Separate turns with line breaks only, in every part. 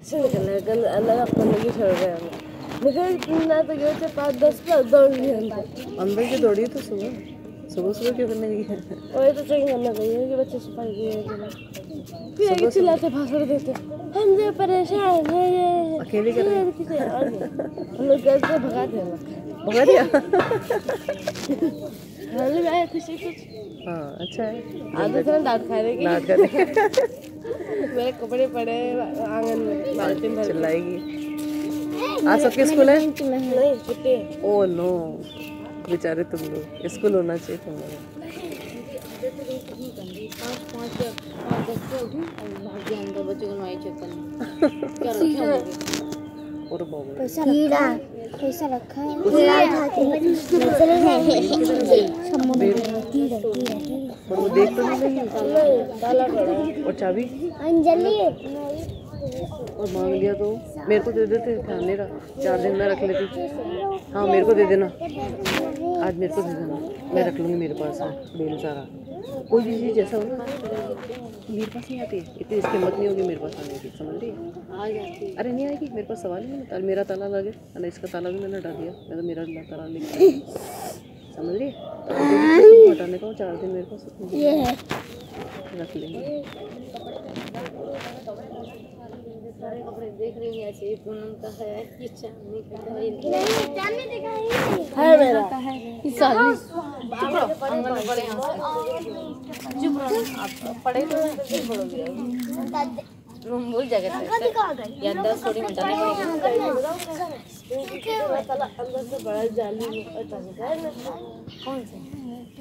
से निकल कल अलग अपन लोग छोड़ गए हमें निकल ना तो गए थे पाँच दस पर दौड़ तो
अंदर की दौड़ी तो सुबह सुबह सुबह क्यों करने गई है
वही तो चेकिंग करना चाहिए कि बच्चे सफ़ाई किए फिर आगे चिल्लाते भाषण देते हम जो परेशान है ये
अकेले कर हैं?
हम लोग से भगाते हैं लोग
भगा दिया
में
हाँ अच्छा है।
आधे से डांट खा मेरे कपड़े पड़े आँगन में बाल्टी भर
चिल्लाएगी। आज सबके स्कूल है?
नहीं छुट्टी
ओ नो। बेचारे तुम लोग स्कूल होना चाहिए तुम लोग
कीड़ा। पैसा रखा है। कीड़ा उठा के
और वो देख तो नहीं
ताला
और चाबी?
अंजलि।
और मांग लिया तो? मेरे को दे देते नहीं रहा चार दिन मैं रख लेती। हाँ मेरे को दे देना। आज मेरे को दे देना। मैं रख लूँगी मेरे पास है बेल सारा कोई भी चीज़ ऐसा हो ना मेरे पास नहीं आती। है इतनी इसकी हिम्मत नहीं होगी मेरे पास आने की समझ रही है अरे नहीं आएगी मेरे पास सवाल ही नहीं ताल मेरा ताला लगे। अरे इसका ताला भी मैंने हटा दिया। मैं तो मेरा ताला लेके समझ रही है। को हटाने का हो, चार दिन मेरे पास। रख लेंगे।
सारे कपड़े देख रही है ऐसे पूनम का है कि चांदनी का है
नहीं जाने दिखाई
है। है मेरा
पढ़े तो फिर पढ़ोगे रूम भूल जाएगा याददाश्त थोड़ी मिटानी पड़ेगी
अंदर से बड़ा जाली में है
कौन से?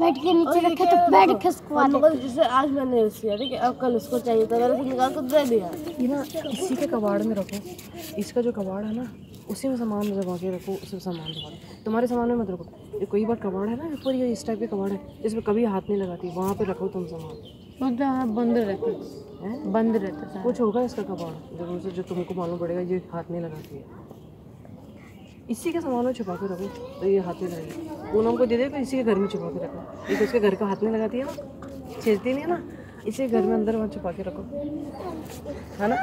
बैठ के नीचे रखे तो बैठ खसकवा
मगर जैसे आज मैंने यूज़ किया ठीक है? अब कल उसको चाहिए था मैंने निकाल कर दे दिया।
ये ना इसी के कबाड़ में रखो। इसका जो कबाड़ है ना उसी में सामान दबा के रखो उसी में सामान दबा तुम्हारे सामान में मत रखो। ये कोई बार कबाड़ है ना ऊपर ये इस टाइप के कबाड़ है इसमें कभी हाथ नहीं लगाती वहाँ पे रखो तुम सामान।
मतलब बंद रहता है? बंद रहता है
कुछ होगा इसका कबाड़? ज़रूर से जो तुमको मालूम पड़ेगा ये हाथ नहीं लगाती है। इसी के सामान में छुपा के रखो। तो ये हाथ नहीं लगाएगी पूनम को दे दे तो इसी के घर में छुपा के रखो। एक उसके घर का हाथ नहीं लगाती है ना छेड़ती नहीं है ना, इसी घर में अंदर वहाँ छुपा के रखो। है ना?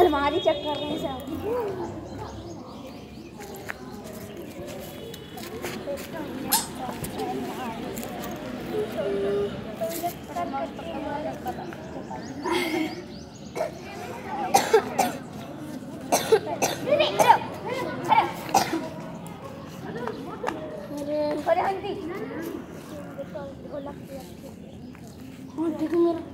अलमारी चेक कर रहे हैं सब Oh, dia dengar.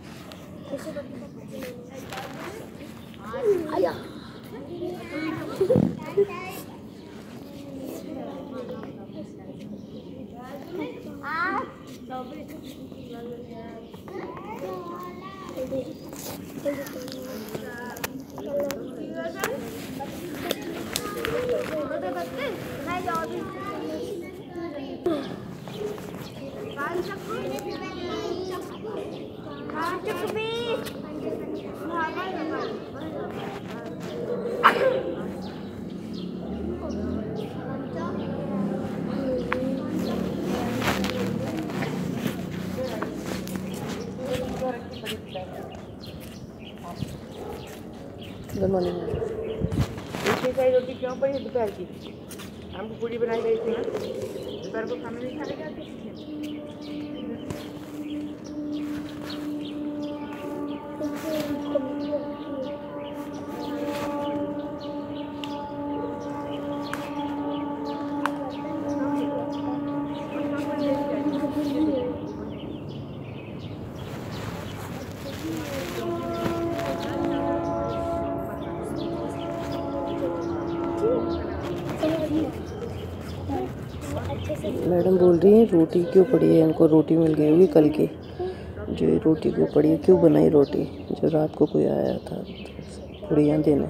Good morning
इतनी सारी रोटी क्यों पड़ी है दोपहर की? हमको पूरी बनाई गई थी ना? दोपहर को खाना नहीं खाने जाते?
हैं रोटी क्यों पड़ी है? इनको रोटी मिल गई होगी कल की। जो ये रोटी क्यों पड़ी है? क्यों बनाई रोटी? जो रात को कोई आया था पुड़ियाँ देने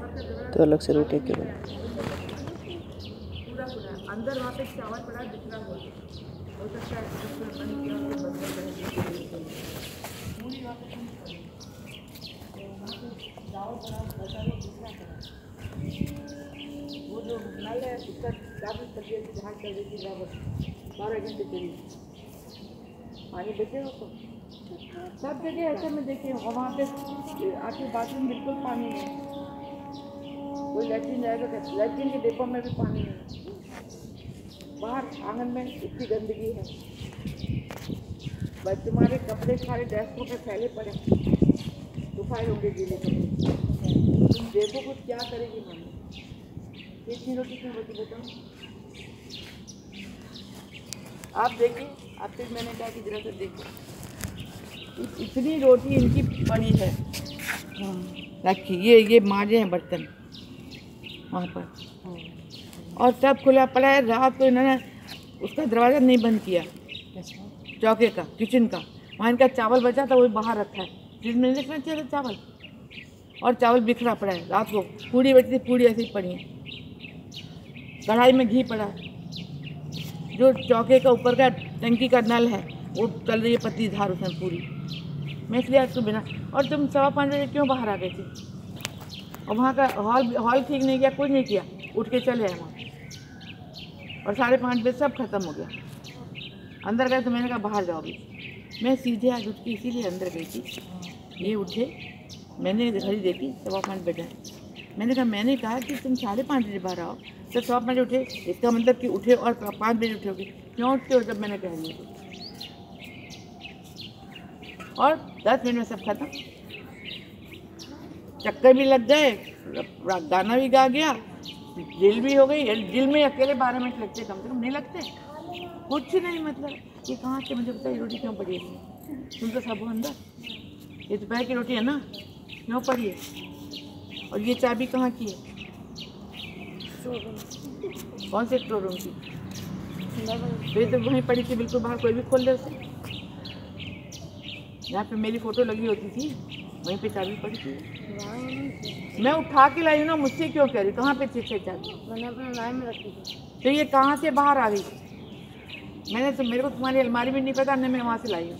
तो अलग से रोटी क्यों बनाई
वो जो नल है, उसका जहाँ चल रही थी बारह घंटे चली पानी बचेगा तो सब जगह ऐसे में देखिए वहाँ पे, आपके बाथरूम बिल्कुल पानी नहीं है। कोई लैट्रिन जाएगा लैट्रिन के डिब्बों में भी पानी नहीं है। बाहर आँगन में इतनी गंदगी है। बस तुम्हारे कपड़े सारे डेस्कों पे फैले पड़े सुखाए होंगे गीले कपड़े तुम देखो कुछ क्या करेगी मम्मी कितनी रोटी क्यों बची बताओ। आप देखिए आप फिर मैंने कहा कि जरा से देखो। इत- इतनी रोटी इनकी पड़ी है। रखी ये ये माजे हैं बर्तन। वहाँ पर। और सब खुला पड़ा है। रात को इन्होंने उसका दरवाज़ा नहीं बंद किया। चौके का किचन का। वहाँ इनका चावल बचा था वो बाहर रखा है। फ्रिज में नहीं रखना चाहिए था चावल? और चावल बिखरा पड़ा है। रात को पूड़ी बची थी पूड़ी ऐसी पड़ी है। कढ़ाई में घी पड़ा है। जो चौके का ऊपर का टंकी का नल है, वो चल रही है पतली धार उसमें पूरी। मैं इसलिए आज बिना और तुम सवा पाँच बजे क्यों बाहर आ गए थे? और वहाँ का हॉल हॉल ठीक नहीं किया, कुछ नहीं किया, उठ के चले वहाँ। और साढ़े पाँच बजे सब खत्म हो गया। अंदर गए तो मैंने कहा, बाहर जाओ अभी। मैं सीधे आज उठ के इसीलिए अंदर गई थी। ये उठे, मैंने घड़ी देखी, सवा पाँच बजे। मैंने कहा मैंने कहा कि तुम साढ़े पाँच बजे बाहर आओ। तो सौ पाँच उठे, इसका मतलब कि उठे और पाँच बजे उठोगे। क्यों उठते हो जब मैंने कह दिया? और दस मिनट में सब खत्म। चक्कर भी लग गए गाना भी गा गया, दिल भी हो गई, दिल में अकेले बारह मिनट लगते, कम से कम नहीं लगते। कुछ नहीं मतलब ये कहाँ से मुझे बताइए रोटी क्यों पड़ी है? तुम तो सब अंदर। ये दोपहर की रोटी है ना? क्यों पड़ी है? और ये चाबी कहाँ की है? कौन से स्टोर रूम की? तो ये तो वहीं पड़ी थी बिल्कुल बाहर कोई भी खोल दे उसे। यहाँ पे मेरी फ़ोटो लगी होती थी वहीं पे चाबी पड़ी थी। मैं उठा के लाई हूँ ना मुझसे क्यों कह रही? कहाँ पे थी चाबी?
मैंने अपने नाम में रखी थी।
तो ये कहाँ से बाहर आ गई? मैंने तो मेरे को तुम्हारी अलमारी भी नहीं पता न मैं वहाँ से लाई हूँ।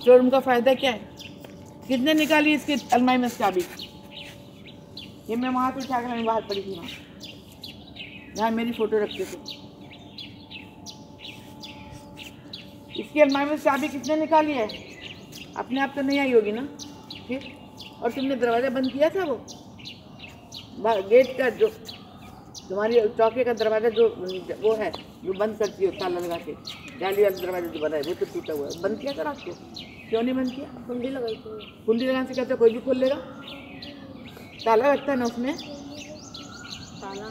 स्टोर रूम का फ़ायदा क्या है? कितने निकाली इसकी अलमारी में से चाबी? ये मैं वहाँ से उठा के लाई बाहर पड़ी थी वहाँ। जहाँ मेरी फ़ोटो रखते थे। इसकी अलमारी में चाबी किसने निकाली है? अपने आप तो नहीं आई होगी ना? फिर? और तुमने दरवाज़ा बंद किया था वो? गेट का जो, तुम्हारी चौके का दरवाज़ा जो, वो है, जो बंद करती हो ताला लगा के। वाला दरवाज़ा जो बना है वो तो टूटा हुआ है। बंद किया था रात को? क्यों नहीं बंद किया?
कुंडी लगाई
कुंडी लगाने से कहते कोई भी खोल लेगा। ताला लगता है ना उसमें?
ताला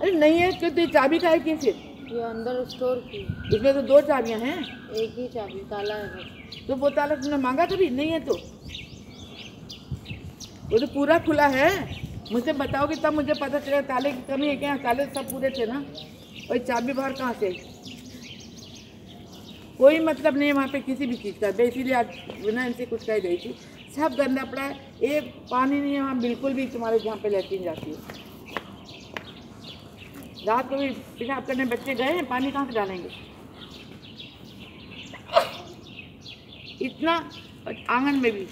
अरे नहीं है क्यों? तो चाबी का है कि फिर?
ये अंदर स्टोर की।
इसमें तो दो चाबियाँ हैं।
एक ही चाबी ताला है
तो वो ताला तुमने मांगा कभी? नहीं है तो। वो तो पूरा खुला है। मुझसे बताओगे तब मुझे पता चलेगा ताले की कमी है क्या? ताले सब पूरे थे ना। और चाबी बाहर कहाँ से? कोई मतलब नहीं है वहाँ पे किसी भी चीज़ का। इसीलिए आज बिना इनसे कुछ कह गई थी। सब गंदा पड़ा है। एक पानी नहीं है वहाँ, बिल्कुल भी तुम्हारे जहाँ पे लैट्रिन जाती है। रात को भी पेशाब करने बच्चे गए हैं, पानी कहाँ से डालेंगे? इतना आँगन में भी।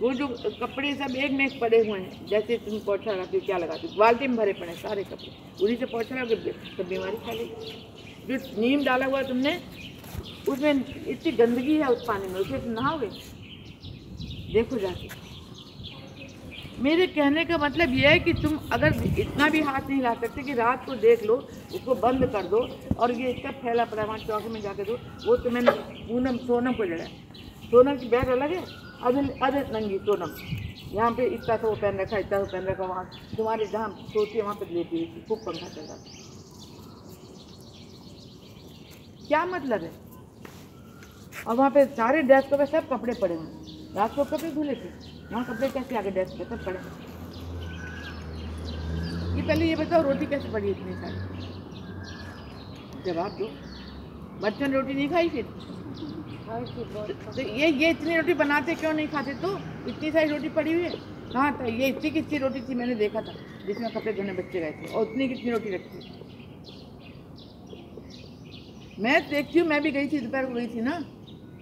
वो जो कपड़े सब एक में एक पड़े हुए हैं, जैसे तुम पोछा लगाती हो क्या लगाती हो? बाल्टी में भरे पड़े सारे कपड़े। उन्हीं से पोछा लगा तो बीमारी फैलेगी जो नीम डाला हुआ है तुमने, उसमें इतनी गंदगी है उस पानी में, उसे नहाओगे? देखो जाके। मेरे कहने का मतलब यह है कि तुम अगर इतना भी हाथ नहीं ला सकते कि रात को देख लो, उसको बंद कर दो और ये इसका फैला पड़ा है, वहाँ चौके में जाके दो, वो तुम्हें पूनम, सोनम को जड़ा सोनम की बैग अलग है? अधे अधे नंगी, सोनम। यहाँ पे इतना सा वो पहन रखा इतना सा पहन रखा वहाँ तुम्हारे जहाँ सोती है, वहाँ पर लेती थी खूब पंखा चल रहा था क्या मतलब है? और वहाँ पे सारे डेस्क पे सब कपड़े पड़े हुए रात को कपड़े धुले थे। वहाँ कपड़े कैसे आगे डेस्क पे सब पड़े ये पहले ये बताओ, रोटी कैसे पड़ी इतनी सारी?
जवाब दो। बच्चों ने रोटी नहीं खाई फिर? तो ये ये इतनी रोटी बनाते क्यों नहीं खाते? तो इतनी सारी रोटी पड़ी हुई है। कहाँ था? ये इतनी कितनी रोटी थी? मैंने देखा था, जिसमें कपड़े धोने बच्चे गए थे और उतनी कितनी रोटी रखी थी। मैं देखती हूँ मैं भी गई थी दोपहर को गई थी ना।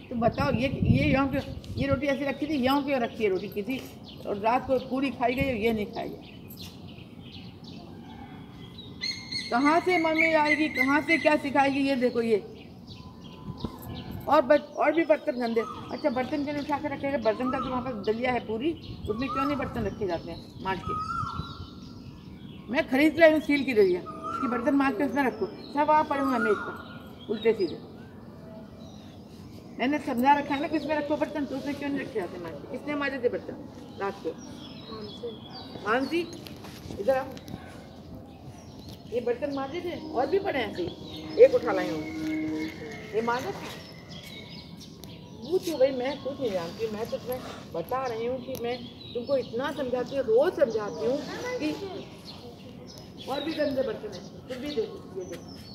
तो बताओ ये ये यहाँ क्यों ये रोटी ऐसी रखी थी यहाँ क्यों रखी है रोटी किसी और रात को पूरी खाई गई और ये नहीं खाई गई। कहाँ से मम्मी आएगी कहाँ से क्या सिखाएगी ये देखो ये। और बच, और भी बर्तन गंदे अच्छा बर्तन क्यों उठा कर रखेगा बर्तन का जो वहाँ पर दलिया है पूरी उसमें क्यों नहीं बर्तन रखे जाते हैं माज के? मैं खरीद लाई हूँ स्टील की दलिया कि बर्तन माज के उसमें रखो सब वहाँ पड़े हुए मेज पर उल्टे सीधे। मैंने समझा रखा है ना कि इसमें रखो बर्तन तो उसमें क्यों नहीं रखे जाते माज के किसने माजे थे बर्तन रात को। मानसी। इधर आओ। ये बर्तन माजे थे? और भी पड़े हैं ऐसे एक उठा लाई हूँ। ये माजे थे? पूछो भाई मैं कुछ नहीं जानती। मैं तो तुम्हें बता रही हूँ कि मैं तुमको इतना समझाती हूँ रोज समझाती हूँ कि और भी गंदे बर्तन हैं। तुम भी देखो ये देखो।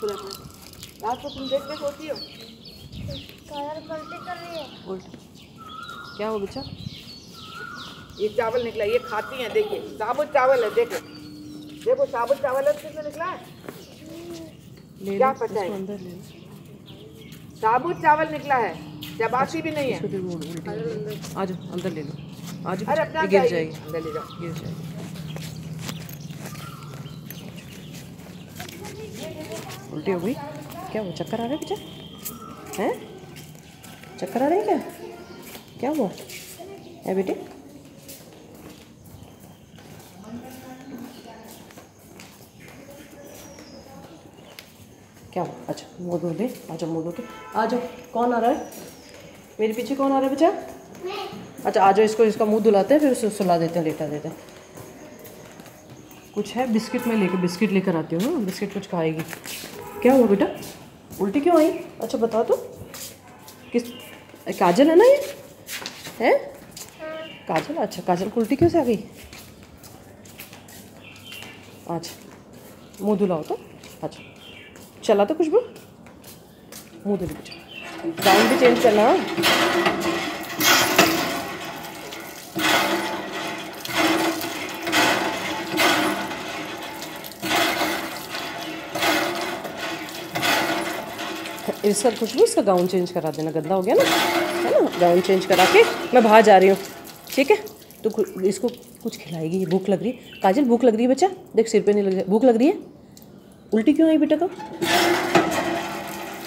खुला पड़ा। रात को तुम देख के सोती हो?
कलर कर रही है।
क्या हो बच्चा?
ये चावल निकला ये खाती हैं देखिए। साबुत चावल है देखो देखो साबुत चावल है किसने निकला है?
ले
क्या पता है?
अंदर ले
साबुत चावल निकला है चबासी भी नहीं है।
इसको देखो उल्टी। गई। आ जाओ अंदर ले लो। आ जाओ
अरे अपना
गिर।
जाएगी। अंदर ले जाओ।
गिर जाएगी। उल्टी हो गई क्या हुआ चक्कर आ रहा है बच्चा हैं? चक्कर आ रहे हैं क्या? क्या हुआ? है बेटे? क्या हुआ? अच्छा मुँह धो दे। आ जाओ, मुँह धो के। आ जाओ। कौन आ रहा है? मेरे पीछे कौन आ रहा है बच्चा? अच्छा आ जाओ, इसको इसका मुँह धुलाते हैं, फिर उसे सुला देते हैं, लेटा देते हैं। कुछ है? बिस्किट में लेके बिस्किट लेकर आती हूँ ना बिस्किट कुछ खाएगी। क्या हुआ बेटा? उल्टी क्यों आई? अच्छा बताओ तो। किस, काजल है ना ये? है? काजल? अच्छा काजल को उल्टी क्यों से आ गई? अच्छा मुँह धुलाओ तो। अच्छा चला तो खुशबू मुँह धुल गाउन भी चेंज करना। हाँ? इसका खुशबू इसका गाउन चेंज करा देना, गंदा हो गया ना? है ना? गाउन चेंज करा के मैं बाहर जा रही हूँ। ठीक है? तो इसको कुछ खिलाएगी, भूख लग रही है। काजल, भूख लग रही है बच्चा? देख, सिर पे नहीं लग रही भूख लग रही है? उल्टी क्यों आई बेटा तो?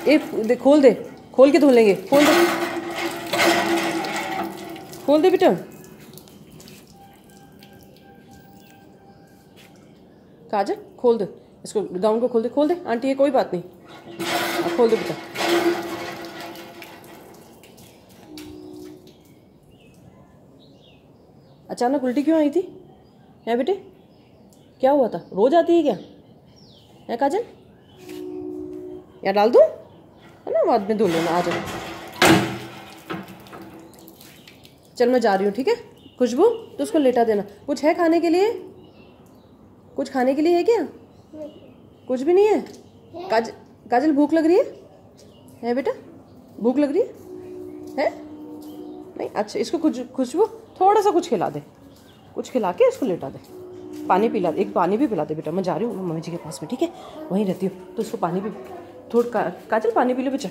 ए, दे, खोल दे। खोल के धो लेंगे। खोल दे। खोल दे बेटा। काजल, खोल दे। इसको गाउन को खोल दे। खोल दे। आंटी, ये कोई बात नहीं। खोल दे बेटा। अचानक उल्टी क्यों आई थी? है बेटे? क्या हुआ था? रोज आती है क्या? है काजल? या डाल दूँ? है ना, बाद में धो लेना, आ जाओ। चल, मैं जा रही हूँ, ठीक है? खुशबू तो उसको लेटा देना। कुछ है खाने के लिए? कुछ खाने के लिए है क्या? कुछ भी नहीं है? काज, काजल, भूख लग रही है? है बेटा? भूख लग रही है? है? नहीं अच्छा इसको कुछ, खुशबू। थोड़ा सा कुछ खिला दे। कुछ खिला के इसको लेटा दे। पानी पिला दे। एक पानी भी पिला दे बेटा। मैं जा रही हूँ मम्मी जी के पास में ठीक है? वहीं रहती हूँ। तो उसको पानी भी थोड़ा का, काजल पानी पी लो बेटा।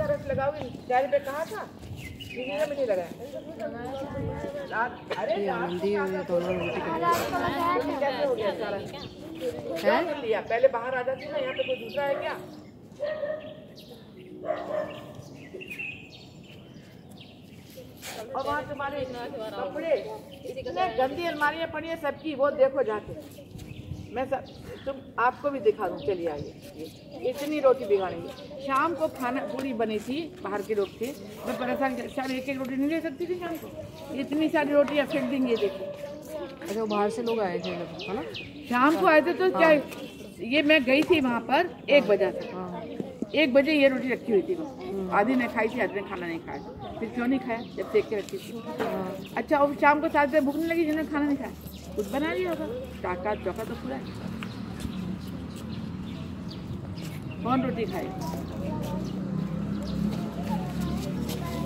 तरफ़ लगाओगे? चार पे कहा था? किसी ने भी नहीं लगाया अरे
आनंदी दोनों उल्टी
कैसे हो गया सारा क्या कर लिया? पहले बाहर आ जाती ना यहाँ पे कोई दूसरा है क्या? और वहाँ तुम्हारे कपड़े इतने गंदी अलमारियाँ पड़ी है सबकी वो देखो जाके। मैं सब तुम आपको भी दिखा दूँ। चलिए आइए। इतनी रोटी बिगाड़ेंगे। शाम को खाना पूरी बनी थी बाहर के लोग थे मैं परेशान कर शाम एक एक रोटी नहीं ले सकती थी शाम को? इतनी सारी रोटियाँ फेंक देंगे देखो।
अच्छा वो बाहर से लोग आए थे है ना?
शाम को आए थे तो क्या ये मैं गई थी वहाँ पर एक बजे से।
हाँ।
एक बजे ये रोटी रखी हुई थी आधी ने खाई थी आधी ने खाना नहीं खाया। फिर क्यों नहीं खाया? जब देख के रखी थी। अच्छा और शाम को सात बजे भूख नहीं लगी जिन्होंने खाना नहीं खाया? कुछ बना लिया होगा? टाका चौका तो पूरा है कौन रोटी खाई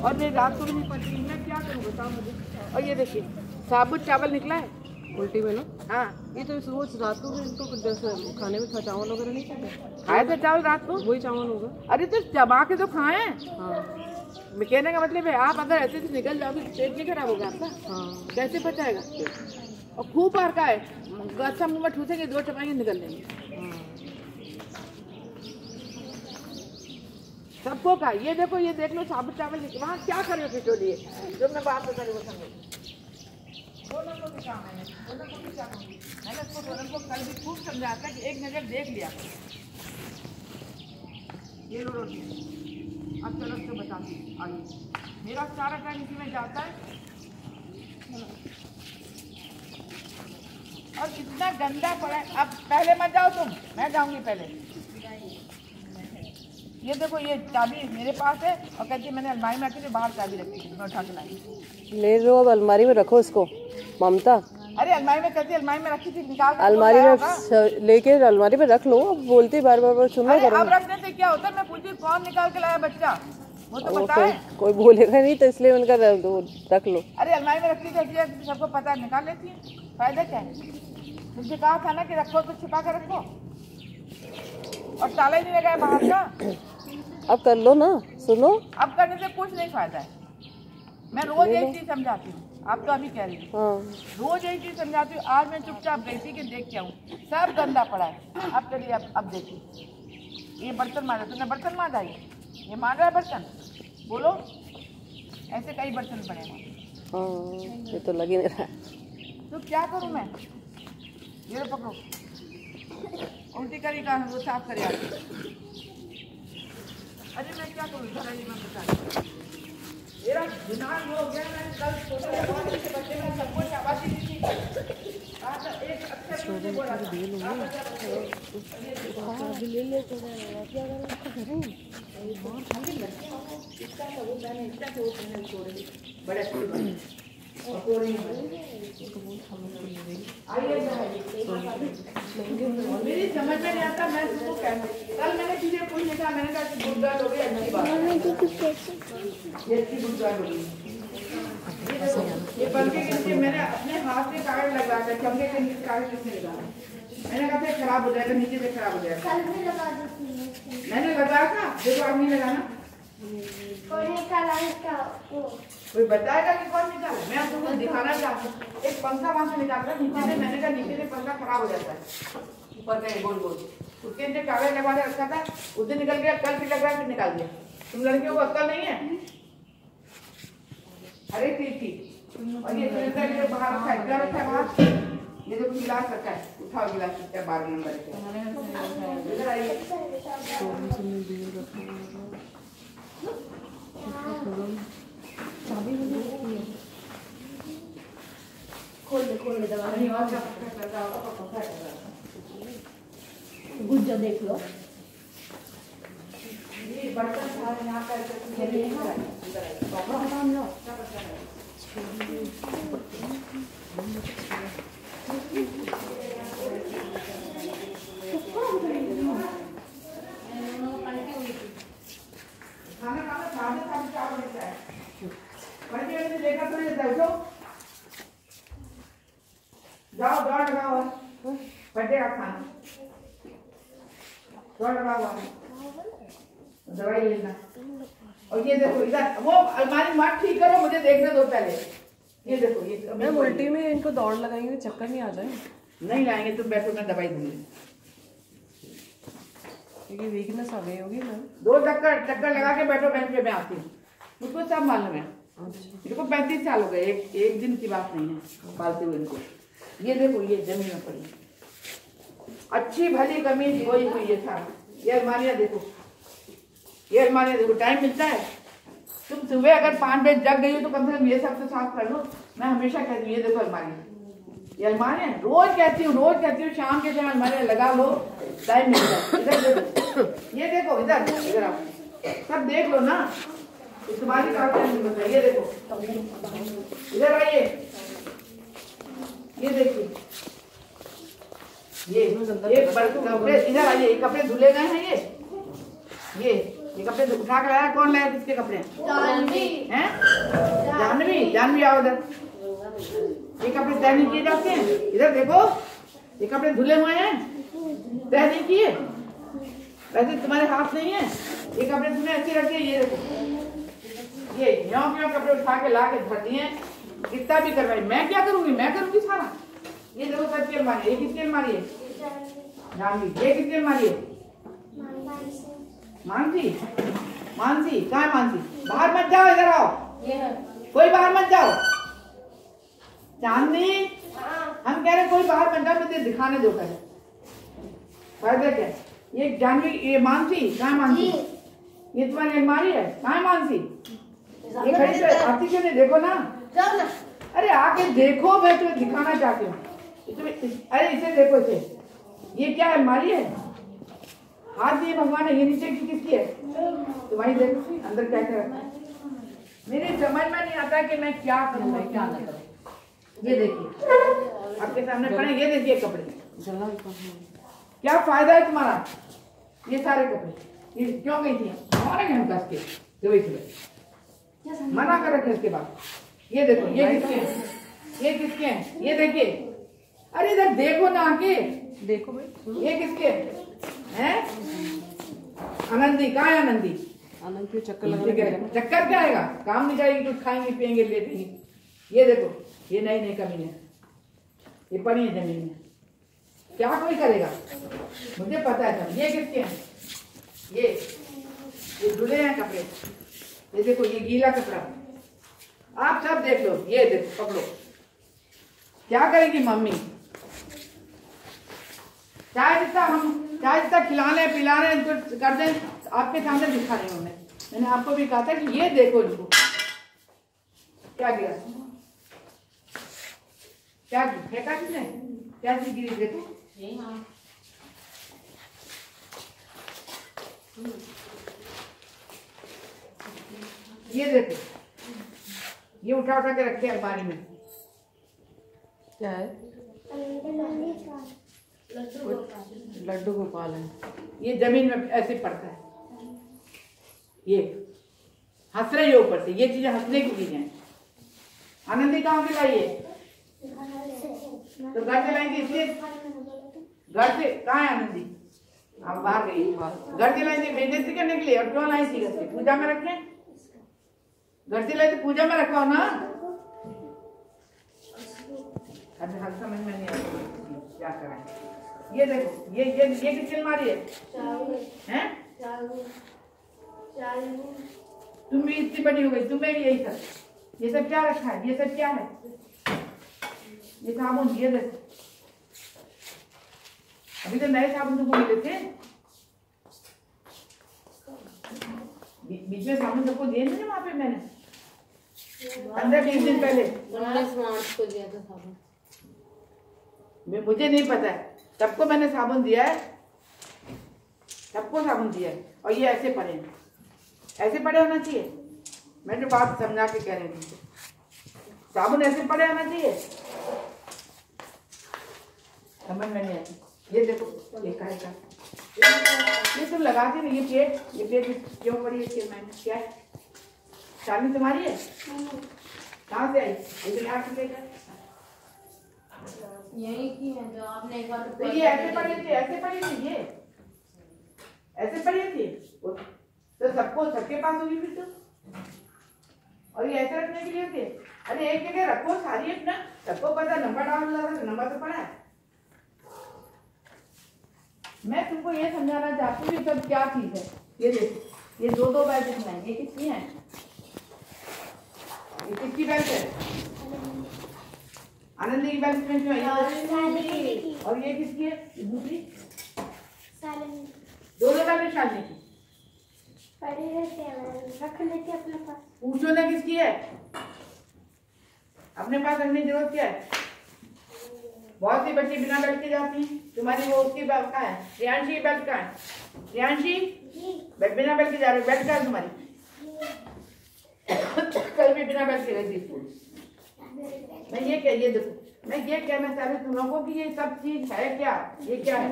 और मैं रात को भी नहीं पड़ती मैं क्या करूँ बताओ मुझे? और ये देखिए साबुत चावल निकला है?
उल्टी में ना
हाँ।
ये तो रोज रात को भी इनको जैसे खाने में था चावल वगैरह नहीं खाते?
खाया था चावल रात को?
वही चावल होगा।
अरे तो जमा के तो खाए
हाँ।
कहने का मतलब है आप अगर ऐसे से निकल जाओगे तो पेट नहीं खराब होगा आपका।
हाँ।
कैसे बचाएगा और खूब बार का है। अच्छा मुँह में ठूसेंगे दो चपाएँगे निकल लेंगे सबको का ये देखो, ये देख लो, साबुत चावल वहाँ क्या कर रहे हो खिचोड़ी जो मैं बात बता रही वो समझो। देख लिया अब हूँ। सारा टाइम जाता है। और कितना गंदा पड़ा है। अब पहले मत जाओ तुम। मैं जाऊँगी पहले। ये देखो ये चाबी मेरे पास है और कहती है मैंने अलमारी में रखी थी बाहर चाबी रखी थी मैं उठा के लाई।
ले लो अब अलमारी में रखो इसको। ममता।
अरे अलमारी में कहती अलमारी में रखी थी निकाल
अलमारी
तो
में लेके अलमारी में रख लो अब बोलती बार बार बार सुनो
अब रखने से क्या होता मैं पूछती कौन निकाल के लाया बच्चा? वो तो पता है
कोई बोलेगा नहीं तो इसलिए उनका रख लो।
अरे अलमारी में रखी थी सबको पता निकाल लेती है। फ़ायदा क्या है? तुमसे कहा था ना कि रखो तो छिपा के रखो। और ताला ही नहीं लगाया बाहर का?
अब कर लो ना सुनो।
अब करने से कुछ नहीं फ़ायदा है। मैं रोज यही चीज़ समझाती हूँ। आप तो अभी कह रही हो।
हाँ।
रोज यही चीज़ समझाती हूँ। आज मैं चुपचाप गई थी कि देख के आऊँ। सब गंदा पड़ा है। अब चलिए अब अब देखिए। ये बर्तन मारा तुमने बर्तन मारा ये ये मार रहा है बर्तन? बोलो। ऐसे कई बर्तन पड़े हैं।
हाँ ये तो लग ही नहीं रहा।
तो क्या करूँ मैं? ये पकड़ो। उल्टी करी का वो साफ़ करे आके अरे मैं क्या करूँ जरा ये मैं मेरा दिमाग हो गया मैंने कल सोचा कि बच्चे में सबको शाबाशी दी थी एक अक्षर नहीं बोला था। ले ले क्या करें बहुत खाली लड़के इसका सबूत बड़े अच्छे बने। और कोई नहीं बने। आइए मेरी समझ में नहीं आता मैं उसको कैसे कल मैंने किसी कोई नहीं कहा मैंने कहा कि गुड़गाड़ हो गई बात।
मम्मी की कैसे
ये अच्छी गुड़गाड़ हो गई ये पंखे के मैंने अपने हाथ से कागज़ लगवाया था पंखे के नीचे कागज़ किसने लगाया मैंने कहा था खराब हो जाएगा नीचे से खराब हो जाएगा
लगा
मैंने लगाया था देखो नहीं लगाना
कोई निकाला इसका वो।
कोई बताएगा कि कौन निकाला? मैं आपको कुछ दिखाना चाहती हूँ। एक पंखा वहाँ से निकाल कर नीचे से मैंने कहा नीचे से पंखा खराब हो जाता है। ऊपर का गोल गोल। उसके नीचे कागज़ लगा के रखा था उस दिन निकल गया कल फिर लग रहा फिर निकाल दिया। तुम लड़कियों को अक्ल नहीं है? अरे ठीक ठीक। और ये बाहर रखा है क्या रखा है बाहर? ये देखो गिलास रखा है। उठाओ गिलास रखा है। बारह नंबर के इधर आइए खोल दे खोल दे दवा नहीं और क्या पक्का कर रहा होगा पक्का कर रहा होगा गुज्जा देख लो। ये बर्तन सारे यहाँ का ये नहीं है इधर आइए पापा हम लो क्या बर्तन है खाना खाना साढ़े साढ़े चार बजे का है बच्चे बच्चे लेकर तो ये बैठो जाओ दौड़ लगाओ बर्थडे का खाना दौड़ लगाओ दवाई लेना और ये देखो इधर वो अलमारी मत ठीक करो मुझे देखने दो पहले। ये देखो ये
मैम उल्टी में इनको दौड़ लगाएँगे चक्कर नहीं आ जाए?
नहीं लाएँगे तुम बैठो मैं दवाई दूँगी।
क्योंकि वीकनेस आ गई होगी मैम।
दो चक्कर चक्कर लगा के बैठो बेंच पे मैं आती हूँ। मुझको सब मालूम है। मेरे को पैंतीस साल हो गए एक एक दिन की बात नहीं है पालते हुए इनको। ये देखो ये ज़मीन में पड़ी अच्छी भली कमीज वही हुई है सारी ये अलमारियाँ देखो। ये अलमारियाँ देखो टाइम मिलता है? तुम सुबह अगर पाँच बजे जग गई हो तो कम से कम ये सब तो साफ़ कर लो। मैं हमेशा कहती हूँ, ये देखो अलमारी। ये अलमारियाँ रोज कहती हूँ, रोज कहती हूँ, शाम के समय अलमारियाँ लगा लो, टाइम मिलता है। ये देखो, इधर इधर आओ। सब देख लो ना। तुम्हारी नहीं बता ये देखो। इधर आइए। ये देखिए। ये ये कपड़े, इधर आइए। कपड़े धुले गए हैं, ये। ये। ये कपड़े उठा कर लाया कौन लाया किसके कपड़े? हैं? जानवी जानवी आओ इधर। ये कपड़े तय नहीं किए जाते हैं। इधर देखो ये कपड़े धुले हुए हैं। तय नहीं किए। वैसे तुम्हारे हाथ नहीं है। ये कपड़े तुमने अच्छे रखे ये देखो। ये यो क्यों कपड़े उठा के ला के धर दिए। कितना भी करवाई मैं क्या करूँगी? मैं करूँगी सारा। ये देखो सबकी अलमारी ये किसकी अलमारी है? जानवी ये किसकी अलमारी है? मानसी मानसी कहाँ मानसी? बाहर मत जाओ इधर आओ. कोई बाहर मत जाओ. चांदनी? हम कह रहे कोई बाहर मत जाओ मुझे दिखाने दो पहले. फ़ायदा क्या ये जानवी ये मानसी कहाँ मानसी? ये तुम्हारी अलमारी है? कहाँ मानसी? ये खड़ी से आती क्यों नहीं देखो ना. अरे आके देखो मैं तुम्हें दिखाना चाहती हूँ. अरे इसे देखो इसे. ये क्या अलमारी है? हाथ दिए भगवान है ये नीचे की किसकी है? तुम्हारी देखो अंदर क्या है? मेरे समझ में नहीं आता कि मैं क्या करूँ मैं क्या ना करूँ। ये देखिए आपके सामने पड़े ये देखिए कपड़े। क्या फ़ायदा है तुम्हारा? ये सारे कपड़े। ये क्यों गई थी? मारेंगे हम कस के सुबह सुबह मना कर रखे इसके बाद। ये देखो ये किसके हैं? ये किसके हैं? ये देखिए। अरे इधर देखो ना आके।
देखो भाई
ये किसके हैं? आनंदी कहा है आनंदी?
आनंद चक्कर लगाने
चक्कर क्या आएगा? काम नहीं जाएगी कुछ खाएँगे पियेंगे लेटेंगे ये देखो ये नई नई कमी है। ये पड़ी है ज़मीन में। क्या कोई करेगा? मुझे पता है सब। ये किसके हैं? ये। ये धुले हैं कपड़े। ये देखो ये गीला कपड़ा। आप सब देख लो ये देखो पकड़ो। क्या करेगी मम्मी? चाहे जितना हम चाहे जितना खिला लें पिला लें इनको कर दें आपके सामने दिखा रही हूँ मैंने आपको भी कहा था कि ये देखो इनको। क्या किया क्या फेंका किसने? क्या चीज़ गिरी? देखो। ये देखो। ये उठा उठा के रखे अलमारी में।
क्या है? लड्डू गोपाल है।
ये ज़मीन में ऐसे पड़ता है। ये हंस रही है ऊपर से। ये चीज़ें हंसने की चीज़ें हैं। आनंदी कहाँ से लाई है? तो घर से लाएँगे इसलिए? घर से? कहाँ है आनंदी? आप बाहर गई घर से लाई थी बेइज्जती करने के लिए? और क्यों लाई थी घर से? पूजा में रखे। घर से लाई तो पूजा में रखा हो ना। अभी हर समझ में नहीं आता। क्या करें? ये देखो ये ये ये किसकी अलमारी है? हैं? तुम भी इतनी बड़ी हो गई तुम्हें भी यही सब ये सब क्या रखा है? ये सब क्या है? ये साबुन ये देखो। अभी तो नए साबुन तुमको मिले थे बीच में साबुन सबको दिए नहीं वहाँ पे मैंने? पंद्रह बीस दिन पहले।
उन्नीस मार्च को दिया था साबुन।
मुझे नहीं पता है। सबको मैंने साबुन दिया है। सबको साबुन दिया है। और ये ऐसे पड़े ऐसे पड़े होना चाहिए। मैं जो बात समझा के कह रही थी साबुन ऐसे पड़े होना चाहिए। समझ में नहीं आती। ये देखो ये का ये तो लगा के ये पेट ये पेट क्यों पड़ी है मैंने क्या है? शादी तुम्हारी है? कहाँ से आई? इधर यहाँ से लेकर
यही की है जो आपने एक बार
तो ये ऐसे पढ़ी थी ऐसे पढ़ी थी ये। ऐसे पढ़ी थी? तो सबको सबके पास होगी फिर तो। और ये ऐसे रखने के लिए थे। अरे एक जगह रखो सारी अपना। सबको पता नंबर डाल दिया था नंबर तो पड़ा है। मैं तुमको ये समझाना चाहती हूँ सब क्या चीज़ है। ये देखो ये दो दो बैग हैं ये किसकी है? ये किसकी बैग है? आनंदी की बैग में जो है और ये किसकी है? दूसरी? दोनों बैग शादी की।
पड़े रहते हैं रख लेते अपने पास।
पूछो ना किसकी है? अपने पास रखने की ज़रूरत क्या है? बहुत सी बच्ची बिना बेल्ट के जाती हैं। तुम्हारी वो उसकी बेल्ट का है? रियांशी की बेल्ट का है? रियांशी? बिना बेल्ट के जा रही बेल्ट का है तुम्हारी। कल भी बिना बेल्ट के गई थी स्कूल। मैं ये कह, ये देखो, मैं ये कहना चाह रही हूँ तुम लोगों को ये सब चीज़ है क्या? ये क्या है?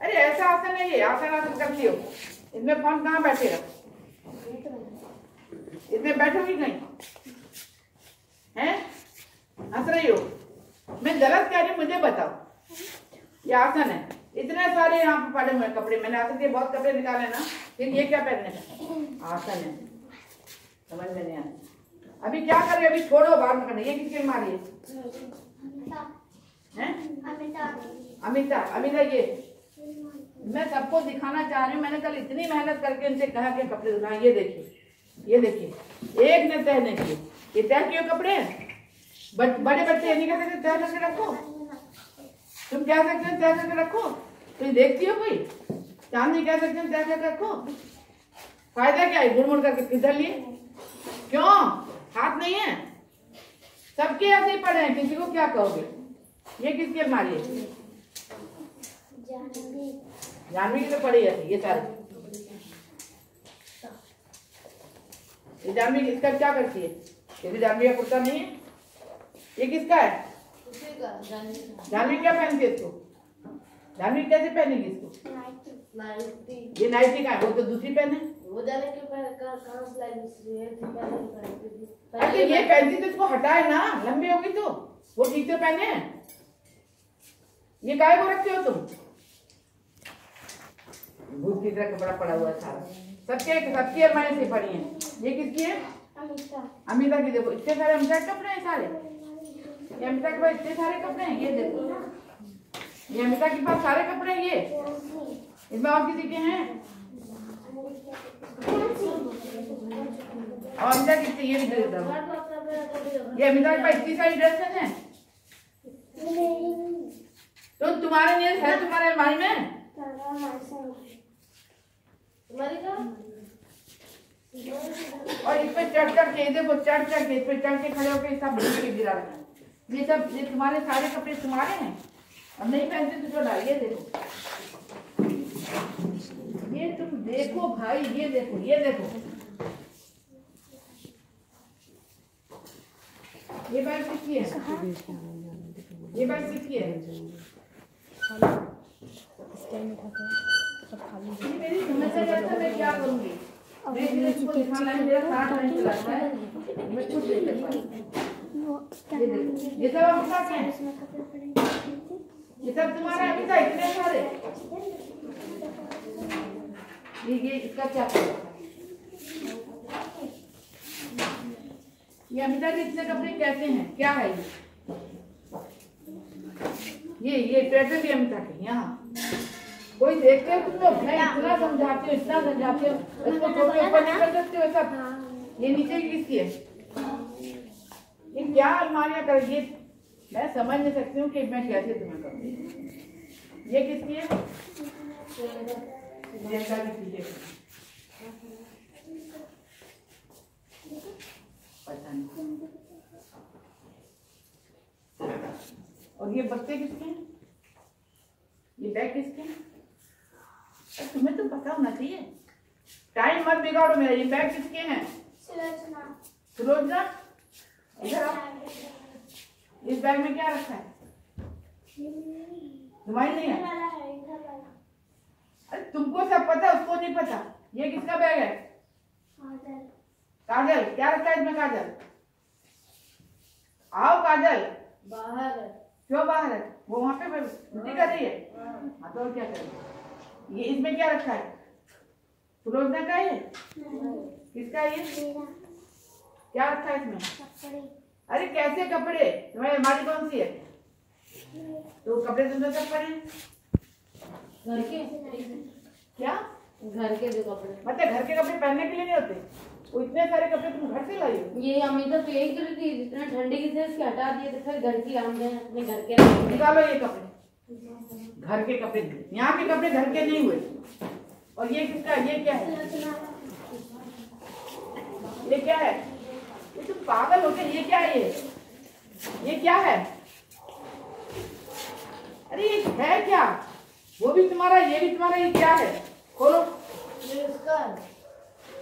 अरे ऐसा आसन नहीं है, आसन आसन करती हो इसमें कौन कहाँ बैठेगा इसमें बैठोगी कहीं? हैं? हंस रही हो? मैं गलत कह रही मुझे बताओ। ये आसन है। इतने सारे यहाँ पे पड़े हुए कपड़े। मैंने आसन के बहुत कपड़े निकाले ना, फिर ये क्या पहनने का आसन है। समझ में नहीं आता अभी क्या करें? अभी छोड़ो बाद में करना ये किसके मारी है? अमिता। अमिता। ये। मैं सबको दिखाना चाह रही हूँ। मैंने कल इतनी मेहनत करके इनसे कहा कि कपड़े दिखाएँ ये देखिए ये देखिए। एक ने तय नहीं किए। ये तय किए कपड़े? बट, बड़े बच्चे ये नहीं कह सकते तय करके रखो। तुम कह सकते हो तय करके रखो? तुम देखती हो कोई? चांदी कह सकते हो तय करके रखो? फ़ायदा क्या है? मुड़ मुड़ करके किधर लिए? क्यों? हाथ नहीं है। सबके ऐसे ही पड़े हैं, किसी को क्या कहोगे? ये किसकी अलमारी है? जानवी की तो पड़ी है ये सारे। ये जानवी इसका क्या करती है? ये भी जानवी का कुर्ता नहीं है। ये किसका है? जानवी क्या पहनती है इसको? जानवी कैसे पहनेगी इसको? ये नाइटी का है, वो तो दूसरी पहने।
थी थी
अरे ये पहनती तो इसको हटाए ना लंबी होगी तो। वो ठीक से पहने। ये काय को रखते हो तुम? भूत की तरह कपड़ा पड़ा हुआ है सारा। सबके सबकी अलमारी से पड़ी है। ये किसकी है? अमिता। की देखो इतने सारे अमिता के कपड़े हैं सारे। ये अमिता के पास इतने सारे कपड़े हैं ये देखो। ये अमिता के पास सारे कपड़े हैं ये। इसमें और किसी के हैं? और कितने ये भी दे देता ये अमिता के इतनी सारी ड्रेसेस हैं तो तुम्हारे लिए है तुम्हारे अलमारी में? और इस पे चढ़ चढ़ के देखो चढ़ चढ़ के, इस पे चढ़ के खड़े होकर सब के गिरा रहे ये सब, ये तुम्हारे सारे कपड़े तुम्हारे हैं? अब नहीं पहनते तो जो डालिए देखो। ये तुम देखो भाई ये देखो ये देखो। ये बैग किसकी है? ये बैग किसकी है? ये मेरी जैसा मैं क्या करूँगी? मैं इसको दिखाना है मेरा सारा टाइम चला है। मैं कुछ नहीं कर पाई ये सब अमिता के हैं। ये सब तुम्हारे अमिता इतने सारे। ये ये इसका क्या ये अमिता के इतने कपड़े कैसे हैं? क्या है ये? ये ये ट्रेजर भी अमिता के यहाँ। कोई देखते हो तुम लोग? मैं इतना समझाती हूँ इतना समझाती हूँ। इसको छोटे ऊपर नहीं कर सकते हो सब? ये नीचे की किसकी है? ये क्या अलमारियाँ कर ये मैं समझ नहीं सकती हूँ कि मैं कैसे तुम्हें करूँगी ये किसकी है? और ये बच्चे किसके हैं? ये बैग किसके हैं? तुम्हें तो पता होना चाहिए। टाइम मत बिगाड़ो मेरा ये बैग किसके हैं? सुलोचना। इधर इस बैग में क्या रखा है? तुम्हारी नहीं है? तुमको सब पता उसको नहीं पता। ये किसका बैग है? काजल। क्या रखा है इसमें काजल? आओ काजल।
बाहर
क्यों बाहर है? वो वहाँ पे उल्टी कर रही है? हाँ। तो क्या करें? ये इसमें क्या रखा है? सुलोचना का है किसका ये? क्या रखा है इसमें? अरे कैसे कपड़े? तुम्हारी अलमारी कौन सी है? तो कपड़े तुमने सब पड़े हैं?
घर के?
क्या?
घर के जो कपड़े।
मतलब घर के कपड़े पहनने के लिए नहीं होते? वो इतने सारे कपड़े तुम घर से लाई हो?
ये अमिता फेंक रही थी जितना ठंडी की थी उसके हटा दिए तो फिर घर की आम गए अपने घर के
निकालो ये कपड़े। घर के कपड़े यहाँ के कपड़े घर के नहीं हुए। और ये किसका ये क्या है? ये क्या है? ये तो पागल हो गए ये क्या है ये? ये क्या है? अरे ये है क्या? वो भी तुम्हारा ये भी तुम्हारा ये क्या है? खोलो।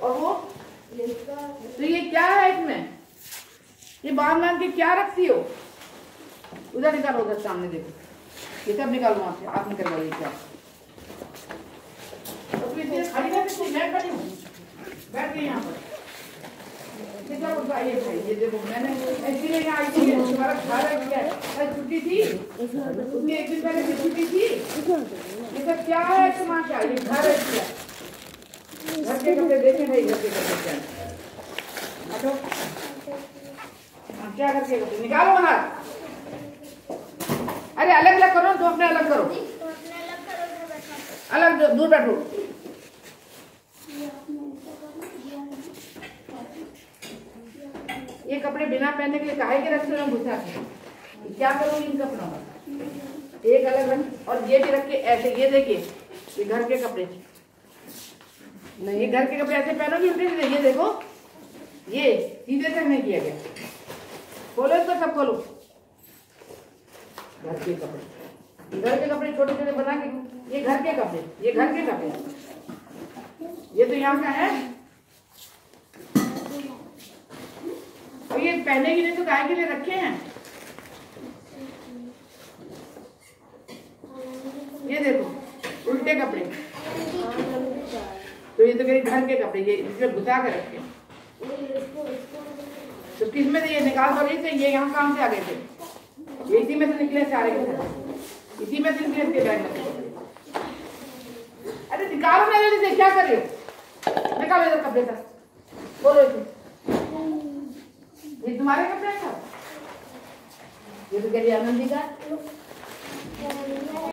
और वो? तो ये क्या है इसमें? ये बाँध बाँध के क्या रखती हो? उधर निकालो उधर सामने देखो। ये सब निकालो वहाँ से आप निकल ये क्या तो खड़ी मैं खड़ी हूँ। बैठ गई यहाँ पर। ये देखो मैंने इसीलिए यहाँ आई थी तुम्हारा घर है है। कल छुट्टी थी? उसने एक दिन पहले भी छुट्टी थी? ये सब क्या है तमाशा ये घर है घर के कपड़े देखे भाई घर के कपड़े हटो। हाँ, क्या करके कपड़े? निकालो बाहर। अरे अलग अलग करो। तो अपने अलग करो अलग दूर बैठो। ये कपड़े बिना पहनने के लिए काहे के रखे हुए घुसा के क्या करोगे इन कपड़ों का एक अलग रंग और ये भी रख के ऐसे, ये देखिए, ये घर के कपड़े। नहीं, ये घर के कपड़े ऐसे पहनोगे उल्टे सीधे ये देखो, ये सीधे तक नहीं किया गया। खोलो इसको, सब खोलो। घर के कपड़े। घर के कपड़े छोटे छोटे बना के, ये घर के कपड़े, ये घर के कपड़े। ये तो यहाँ का है। और ये के लिए तो गाय के लिए रखे हैं। ये देखो, उल्टे कपड़े। तो ये तो मेरे घर के कपड़े, ये इसमें घुसा के रखे। तो किसमें से ये निकाल तो रही थे ये यहाँ काम से आ गए थे? ये इसी में से निकले सारे के सारे। इसी में से निकले इसके बैग अरे निकालो जल्दी से क्या कर निकालो इधर कपड़े का। बोलो इसे। ये तुम्हारे कपड़े हैं ये तो करिए आनंदी का।